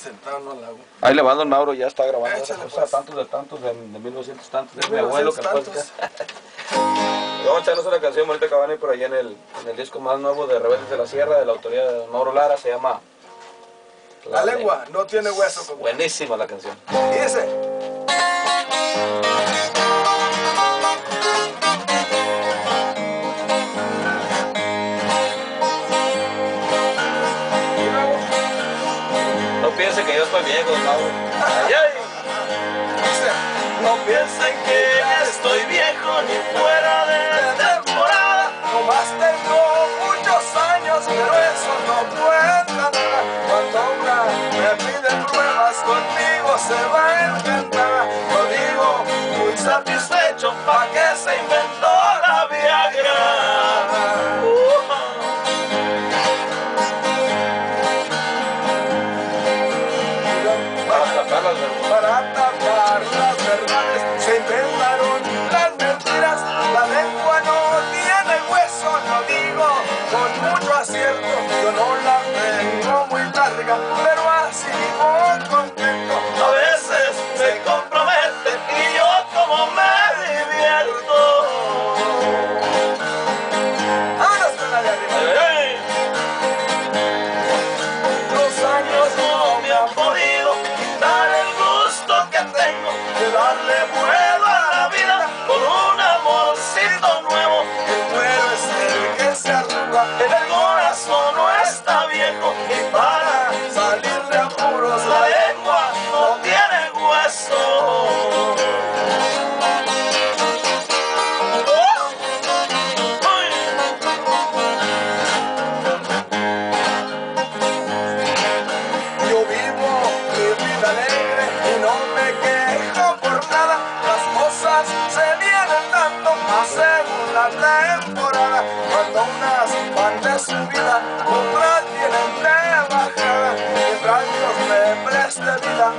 sentado al lago. Ahí le va Don Mauro, ya está grabando esa Échale, cosa, pues. tantos de tantos, de, de 1900 tantos, de De mi abuelo que 1900 después... Vamos a echarnos una canción bonita que van a ir por ahí en el, en el disco más nuevo de Rebeldes de la Sierra, de la autoría de Don Mauro Lara, se llama... La lengua no tiene hueso. compa. Buenísima la canción. Y dice. No piense que yo estoy viejo, dice, No piensen que estoy viejo ni fuera de temporada. Nomás tengo muchos años, pero eso no cuenta nada. Cuando una me pide pruebas conmigo se va a encantar. Lo muy satisfecho, ¿pa' qué se inventó Para tapar las verdades se inventaron las mentiras. La lengua no tiene hueso, lo digo con mucho acierto. Yo no la tengo muy larga, se vienen dando más según la temporada. Cuando unas van de subida, otras vienen de bajada. Mientras Dios me preste vida,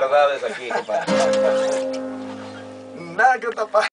verdades aquí, compadre. Nada que tapar.